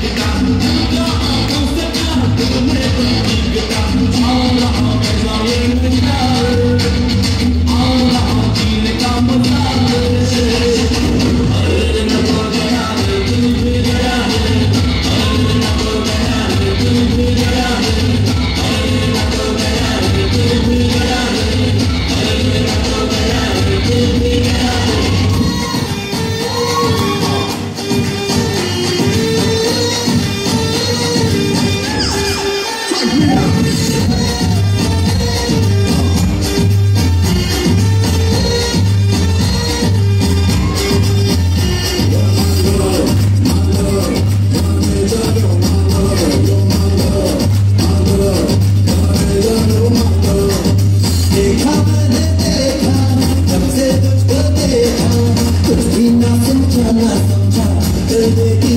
Because we got कुछ भी ना समझा ना समझा कर दे